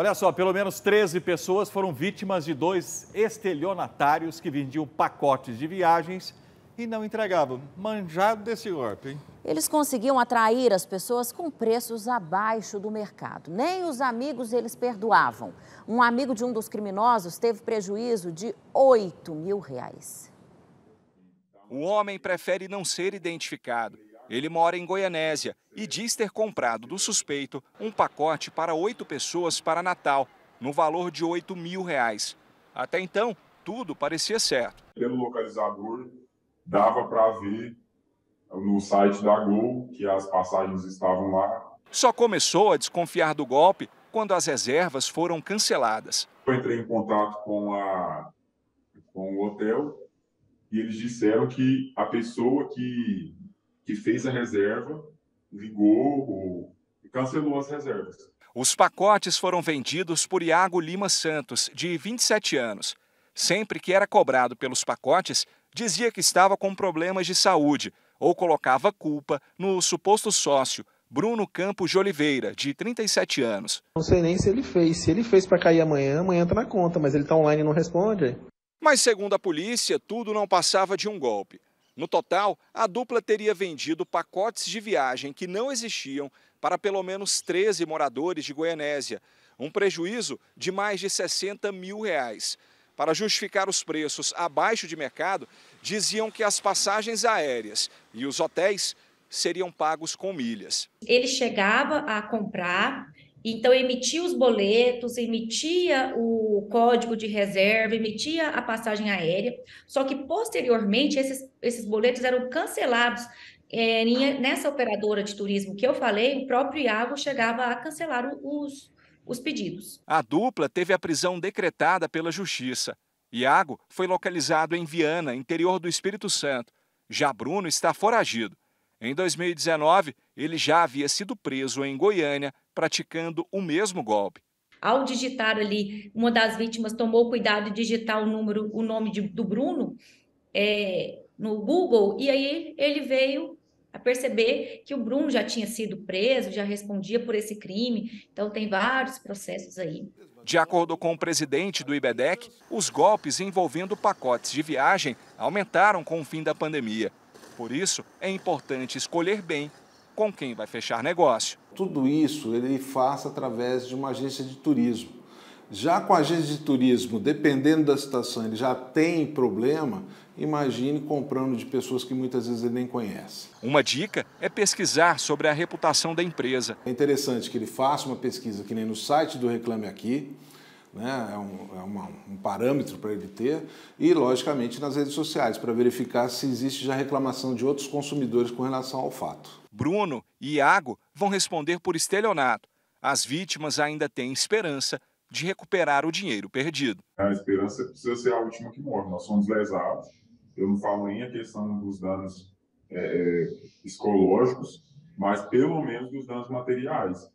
Olha só, pelo menos 13 pessoas foram vítimas de dois estelionatários que vendiam pacotes de viagens e não entregavam. Manjado desse golpe, hein? Eles conseguiam atrair as pessoas com preços abaixo do mercado. Nem os amigos eles perdoavam. Um amigo de um dos criminosos teve prejuízo de 8 mil reais. O homem prefere não ser identificado. Ele mora em Goianésia e diz ter comprado do suspeito um pacote para oito pessoas para Natal, no valor de 8 mil reais. Até então, tudo parecia certo. Pelo localizador, dava para ver no site da Gol que as passagens estavam lá. Só começou a desconfiar do golpe quando as reservas foram canceladas. Eu entrei em contato com, a, com o hotel e eles disseram que a pessoa que, que fez a reserva ligou e cancelou as reservas. Os pacotes foram vendidos por Iago Lima Santos, de 27 anos. Sempre que era cobrado pelos pacotes, dizia que estava com problemas de saúde ou colocava culpa no suposto sócio, Bruno Campos de Oliveira, de 37 anos. Não sei nem se ele fez. Se ele fez para cair amanhã, amanhã entra na conta, mas ele está online e não responde. Mas, segundo a polícia, tudo não passava de um golpe. No total, a dupla teria vendido pacotes de viagem que não existiam para pelo menos 13 moradores de Goianésia, um prejuízo de mais de 60 mil reais. Para justificar os preços abaixo de mercado, diziam que as passagens aéreas e os hotéis seriam pagos com milhas. Ele chegava a comprar, então emitia os boletos, emitia o código de reserva, emitia a passagem aérea, só que posteriormente esses, esses boletos eram cancelados. É, nessa operadora de turismo que eu falei, o próprio Iago chegava a cancelar os, os pedidos. A dupla teve a prisão decretada pela Justiça. Iago foi localizado em Viana, interior do Espírito Santo. Já Bruno está foragido. Em 2019, ele já havia sido preso em Goiânia, praticando o mesmo golpe. Ao digitar ali, uma das vítimas tomou cuidado de digitar o número, o nome de, do Bruno é, no Google, e aí ele veio a perceber que o Bruno já tinha sido preso, já respondia por esse crime, então tem vários processos aí. De acordo com o presidente do IBEDEC, os golpes envolvendo pacotes de viagem aumentaram com o fim da pandemia. Por isso, é importante escolher bem com quem vai fechar negócio. Tudo isso ele faz através de uma agência de turismo. Já com a agência de turismo, dependendo da situação, ele já tem problema, imagine comprando de pessoas que muitas vezes ele nem conhece. Uma dica é pesquisar sobre a reputação da empresa. É interessante que ele faça uma pesquisa que nem no site do Reclame Aqui, né? é, um, é uma, um parâmetro para ele ter, e logicamente nas redes sociais, para verificar se existe já reclamação de outros consumidores com relação ao fato. Bruno e Iago vão responder por estelionato. As vítimas ainda têm esperança de recuperar o dinheiro perdido. A esperança precisa ser a última que morre. Nós somos lesados. Eu não falo nem a questão dos danos é, é, psicológicos, mas pelo menos dos danos materiais.